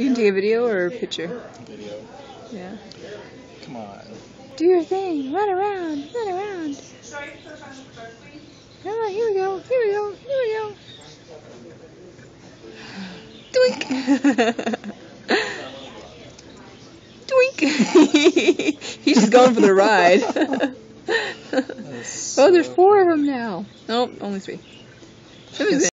You can take a video or a picture. Video. Yeah. Come on. Do your thing. Run around. Run around. Come on. Here we go. Here we go. Here we go. Doink. Doink. He's just going for the ride. oh, there's four of them now. Nope, only three. It was